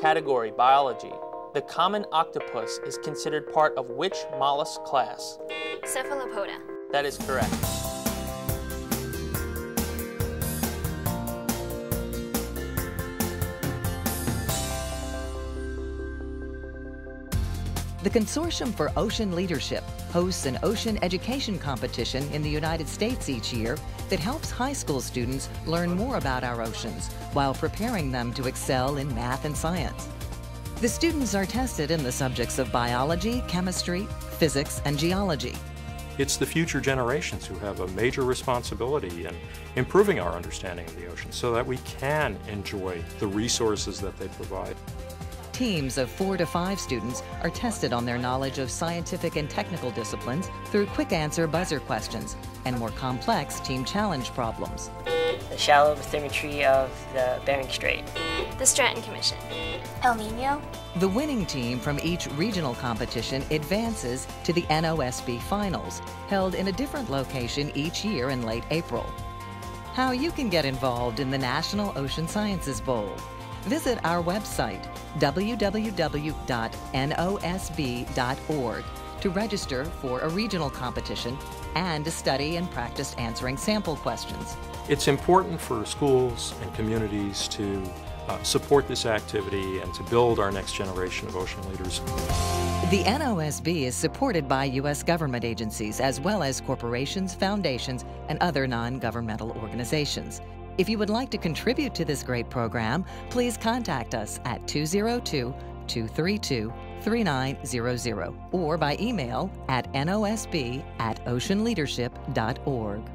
Category Biology. The common octopus is considered part of which mollusk class? Cephalopoda. That is correct. The Consortium for Ocean Leadership hosts an ocean education competition in the United States each year that helps high school students learn more about our oceans while preparing them to excel in math and science. The students are tested in the subjects of biology, chemistry, physics, and geology. It's the future generations who have a major responsibility in improving our understanding of the ocean so that we can enjoy the resources that they provide. Teams of four to five students are tested on their knowledge of scientific and technical disciplines through quick answer buzzer questions and more complex team challenge problems. The shallow bathymetry of the Bering Strait. The Stratton Commission. El Nino. The winning team from each regional competition advances to the NOSB Finals, held in a different location each year in late April. How you can get involved in the National Ocean Sciences Bowl. Visit our website, www.nosb.org, to register for a regional competition and to study and practice answering sample questions. It's important for schools and communities to uh, support this activity and to build our next generation of ocean leaders. The NOSB is supported by U.S. government agencies as well as corporations, foundations, and other non governmental organizations. If you would like to contribute to this great program, please contact us at 202 232 3900 or by email at nosb at oceanleadership.org.